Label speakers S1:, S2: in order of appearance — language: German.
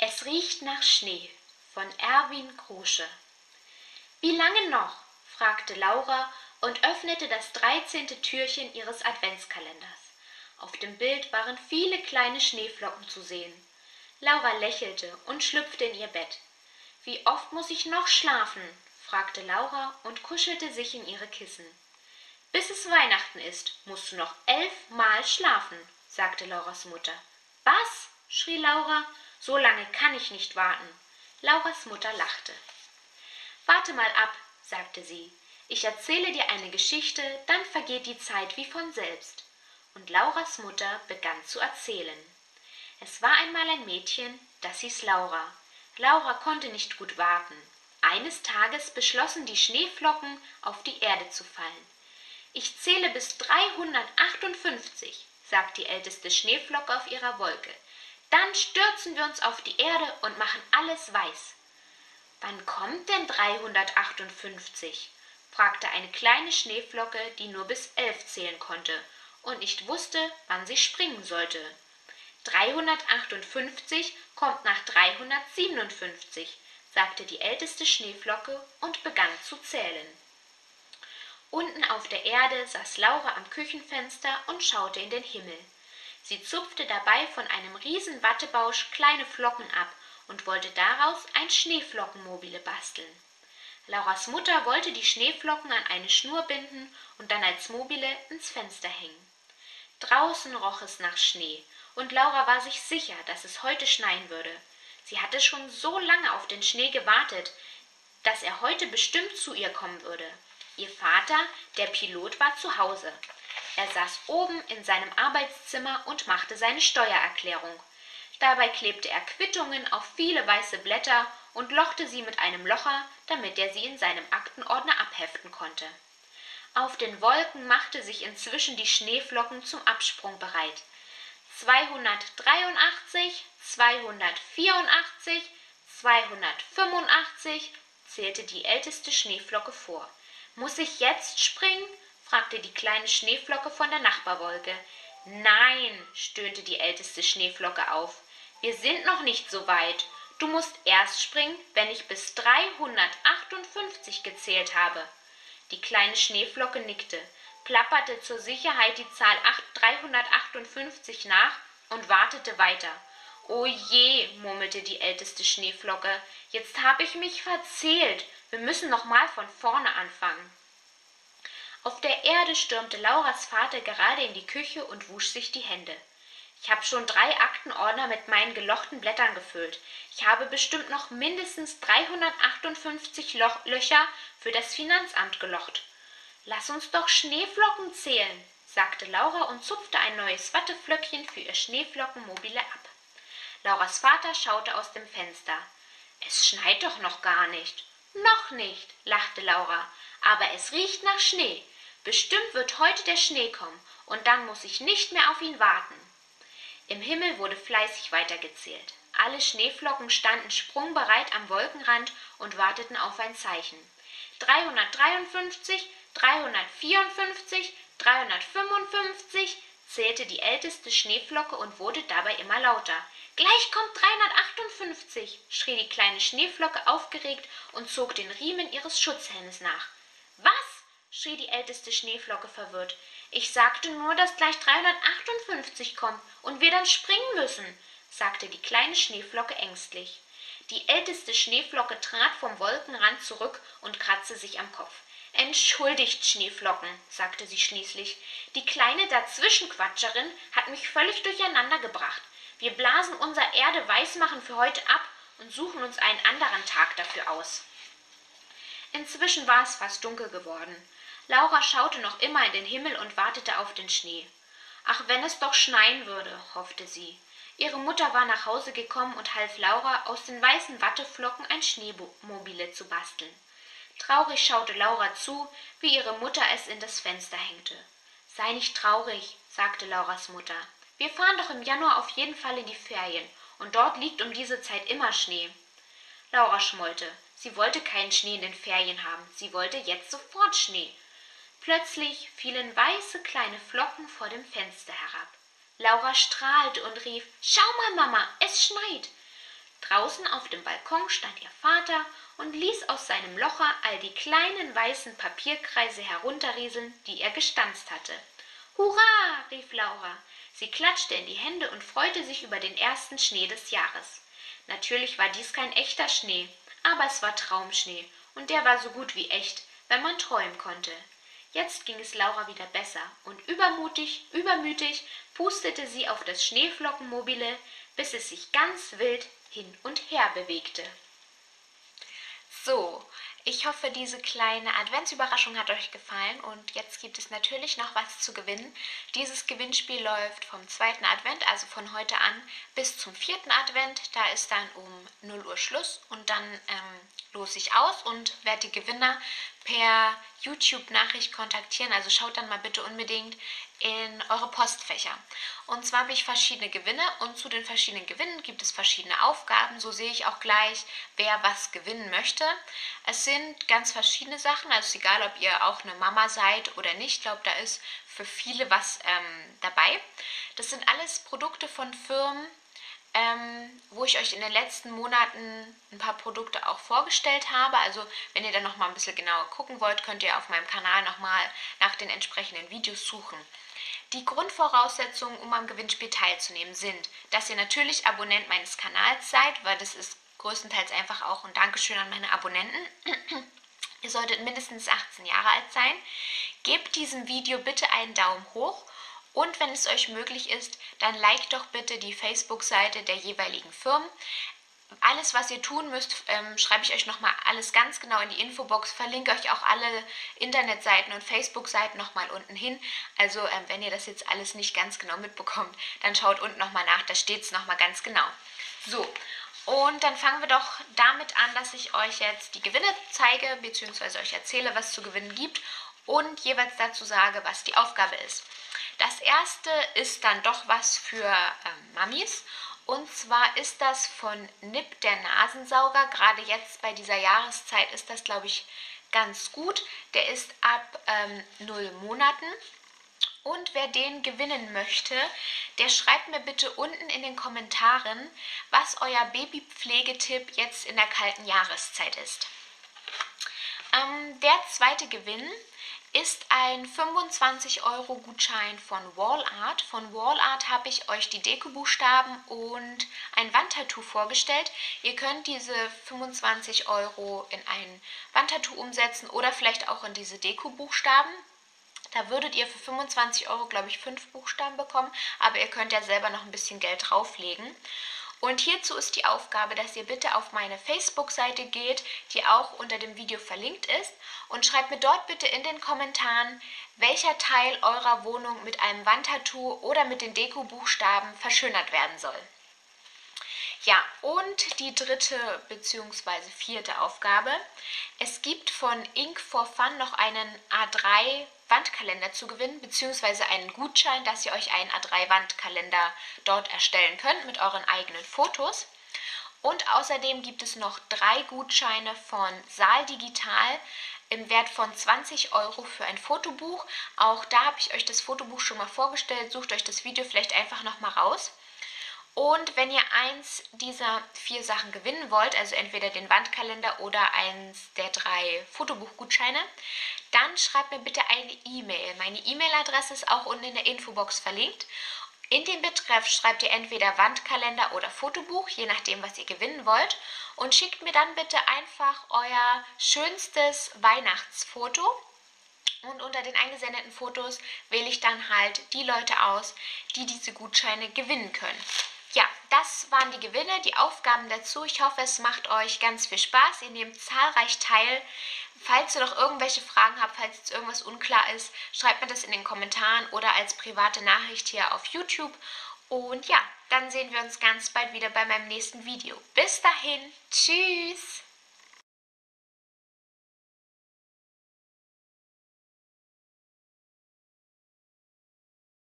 S1: Es riecht nach Schnee von Erwin Grusche. Wie lange noch? fragte Laura und öffnete das dreizehnte Türchen ihres Adventskalenders. Auf dem Bild waren viele kleine Schneeflocken zu sehen. Laura lächelte und schlüpfte in ihr Bett. Wie oft muss ich noch schlafen? fragte Laura und kuschelte sich in ihre Kissen. Bis es Weihnachten ist, musst du noch elfmal schlafen, sagte Lauras Mutter. Was? schrie Laura. So lange kann ich nicht warten. Lauras Mutter lachte. Warte mal ab, sagte sie. Ich erzähle dir eine Geschichte, dann vergeht die Zeit wie von selbst. Und Lauras Mutter begann zu erzählen. Es war einmal ein Mädchen, das hieß Laura. Laura konnte nicht gut warten. Eines Tages beschlossen die Schneeflocken, auf die Erde zu fallen. Ich zähle bis 358, sagt die älteste Schneeflocke auf ihrer Wolke. Dann stürzen wir uns auf die Erde und machen alles weiß. Wann kommt denn 358? fragte eine kleine Schneeflocke, die nur bis elf zählen konnte und nicht wusste, wann sie springen sollte. 358 kommt nach 357, sagte die älteste Schneeflocke und begann zu zählen. Unten auf der Erde saß Laura am Küchenfenster und schaute in den Himmel. Sie zupfte dabei von einem riesen Wattebausch kleine Flocken ab und wollte daraus ein Schneeflockenmobile basteln. Lauras Mutter wollte die Schneeflocken an eine Schnur binden und dann als Mobile ins Fenster hängen. Draußen roch es nach Schnee, und Laura war sich sicher, dass es heute schneien würde. Sie hatte schon so lange auf den Schnee gewartet, dass er heute bestimmt zu ihr kommen würde. Ihr Vater, der Pilot, war zu Hause. Er saß oben in seinem Arbeitszimmer und machte seine Steuererklärung. Dabei klebte er Quittungen auf viele weiße Blätter und lochte sie mit einem Locher, damit er sie in seinem Aktenordner abheften konnte. Auf den Wolken machte sich inzwischen die Schneeflocken zum Absprung bereit. 283, 284, 285 zählte die älteste Schneeflocke vor. Muss ich jetzt springen? Fragte die kleine Schneeflocke von der Nachbarwolke. Nein, stöhnte die älteste Schneeflocke auf. Wir sind noch nicht so weit. Du musst erst springen, wenn ich bis 358 gezählt habe. Die kleine Schneeflocke nickte, plapperte zur Sicherheit die Zahl 358 nach und wartete weiter. O je, murmelte die älteste Schneeflocke, jetzt habe ich mich verzählt. Wir müssen noch mal von vorne anfangen. Auf der Erde stürmte Lauras Vater gerade in die Küche und wusch sich die Hände. Ich habe schon drei Aktenordner mit meinen gelochten Blättern gefüllt. Ich habe bestimmt noch mindestens 358 Loch Löcher für das Finanzamt gelocht. Lass uns doch Schneeflocken zählen, sagte Laura und zupfte ein neues Watteflöckchen für ihr Schneeflockenmobile ab. Lauras Vater schaute aus dem Fenster. Es schneit doch noch gar nicht. Noch nicht, lachte Laura, aber es riecht nach Schnee. Bestimmt wird heute der Schnee kommen, und dann muss ich nicht mehr auf ihn warten. Im Himmel wurde fleißig weitergezählt. Alle Schneeflocken standen sprungbereit am Wolkenrand und warteten auf ein Zeichen. 353, 354, 355 zählte die älteste Schneeflocke und wurde dabei immer lauter. Gleich kommt 358, schrie die kleine Schneeflocke aufgeregt und zog den Riemen ihres Schutzhelmes nach. Was? schrie die älteste Schneeflocke verwirrt. Ich sagte nur, dass gleich 358 kommt und wir dann springen müssen, sagte die kleine Schneeflocke ängstlich. Die älteste Schneeflocke trat vom Wolkenrand zurück und kratzte sich am Kopf. Entschuldigt, Schneeflocken, sagte sie schließlich. Die kleine Dazwischenquatscherin hat mich völlig durcheinander gebracht. Wir blasen unser Erde weismachen für heute ab und suchen uns einen anderen Tag dafür aus. Inzwischen war es fast dunkel geworden. Laura schaute noch immer in den Himmel und wartete auf den Schnee. Ach, wenn es doch schneien würde, hoffte sie. Ihre Mutter war nach Hause gekommen und half Laura, aus den weißen Watteflocken ein Schneemobile zu basteln. Traurig schaute Laura zu, wie ihre Mutter es in das Fenster hängte. Sei nicht traurig, sagte Lauras Mutter. Wir fahren doch im Januar auf jeden Fall in die Ferien, und dort liegt um diese Zeit immer Schnee. Laura schmollte. Sie wollte keinen Schnee in den Ferien haben, sie wollte jetzt sofort Schnee. Plötzlich fielen weiße kleine Flocken vor dem Fenster herab. Laura strahlte und rief Schau mal, Mama, es schneit. Draußen auf dem Balkon stand ihr Vater und ließ aus seinem Locher all die kleinen weißen Papierkreise herunterrieseln, die er gestanzt hatte. Hurra! rief Laura. Sie klatschte in die Hände und freute sich über den ersten Schnee des Jahres. Natürlich war dies kein echter Schnee, aber es war Traumschnee, und der war so gut wie echt, wenn man träumen konnte. Jetzt ging es Laura wieder besser, und übermutig, übermütig pustete sie auf das Schneeflockenmobile, bis es sich ganz wild hin und her bewegte. So, ich hoffe, diese kleine Adventsüberraschung hat euch gefallen und jetzt gibt es natürlich noch was zu gewinnen. Dieses Gewinnspiel läuft vom zweiten Advent, also von heute an, bis zum vierten Advent. Da ist dann um 0 Uhr Schluss und dann ähm, los ich aus und werde die Gewinner per YouTube-Nachricht kontaktieren. Also schaut dann mal bitte unbedingt in eure Postfächer. Und zwar habe ich verschiedene Gewinne und zu den verschiedenen Gewinnen gibt es verschiedene Aufgaben. So sehe ich auch gleich, wer was gewinnen möchte. Es sind ganz verschiedene Sachen, also ist egal, ob ihr auch eine Mama seid oder nicht. Ich glaube, da ist für viele was ähm, dabei. Das sind alles Produkte von Firmen, ähm, wo ich euch in den letzten Monaten ein paar Produkte auch vorgestellt habe. Also wenn ihr dann noch mal ein bisschen genauer gucken wollt, könnt ihr auf meinem Kanal noch mal nach den entsprechenden Videos suchen. Die Grundvoraussetzungen, um am Gewinnspiel teilzunehmen, sind, dass ihr natürlich Abonnent meines Kanals seid, weil das ist größtenteils einfach auch ein Dankeschön an meine Abonnenten. ihr solltet mindestens 18 Jahre alt sein. Gebt diesem Video bitte einen Daumen hoch und wenn es euch möglich ist, dann liked doch bitte die Facebook-Seite der jeweiligen Firmen. Alles, was ihr tun müsst, ähm, schreibe ich euch nochmal alles ganz genau in die Infobox. Verlinke euch auch alle Internetseiten und Facebook-Seiten nochmal unten hin. Also, ähm, wenn ihr das jetzt alles nicht ganz genau mitbekommt, dann schaut unten nochmal nach, da steht es nochmal ganz genau. So, und dann fangen wir doch damit an, dass ich euch jetzt die Gewinne zeige, beziehungsweise euch erzähle, was zu gewinnen gibt und jeweils dazu sage, was die Aufgabe ist. Das erste ist dann doch was für äh, Mamis. Und zwar ist das von Nip der Nasensauger. Gerade jetzt bei dieser Jahreszeit ist das, glaube ich, ganz gut. Der ist ab ähm, 0 Monaten. Und wer den gewinnen möchte, der schreibt mir bitte unten in den Kommentaren, was euer Babypflegetipp jetzt in der kalten Jahreszeit ist. Ähm, der zweite Gewinn ist ein 25 Euro Gutschein von Wallart. Von Wallart habe ich euch die Dekobuchstaben und ein Wandtattoo vorgestellt. Ihr könnt diese 25 Euro in ein Wandtattoo umsetzen oder vielleicht auch in diese Dekobuchstaben. Da würdet ihr für 25 Euro, glaube ich, fünf Buchstaben bekommen, aber ihr könnt ja selber noch ein bisschen Geld drauflegen. Und hierzu ist die Aufgabe, dass ihr bitte auf meine Facebook-Seite geht, die auch unter dem Video verlinkt ist und schreibt mir dort bitte in den Kommentaren, welcher Teil eurer Wohnung mit einem Wandtattoo oder mit den Deko-Buchstaben verschönert werden soll. Ja, und die dritte bzw. vierte Aufgabe. Es gibt von Ink for Fun noch einen A3 Wandkalender zu gewinnen, beziehungsweise einen Gutschein, dass ihr euch einen A3-Wandkalender dort erstellen könnt mit euren eigenen Fotos. Und außerdem gibt es noch drei Gutscheine von Saal Digital im Wert von 20 Euro für ein Fotobuch. Auch da habe ich euch das Fotobuch schon mal vorgestellt. Sucht euch das Video vielleicht einfach nochmal raus. Und wenn ihr eins dieser vier Sachen gewinnen wollt, also entweder den Wandkalender oder eins der drei Fotobuchgutscheine, dann schreibt mir bitte eine E-Mail. Meine E-Mail-Adresse ist auch unten in der Infobox verlinkt. In den Betreff schreibt ihr entweder Wandkalender oder Fotobuch, je nachdem, was ihr gewinnen wollt. Und schickt mir dann bitte einfach euer schönstes Weihnachtsfoto. Und unter den eingesendeten Fotos wähle ich dann halt die Leute aus, die diese Gutscheine gewinnen können. Ja, das waren die Gewinne, die Aufgaben dazu. Ich hoffe, es macht euch ganz viel Spaß. Ihr nehmt zahlreich teil. Falls ihr noch irgendwelche Fragen habt, falls jetzt irgendwas unklar ist, schreibt mir das in den Kommentaren oder als private Nachricht hier auf YouTube. Und ja, dann sehen wir uns ganz bald wieder bei meinem nächsten Video. Bis dahin, tschüss!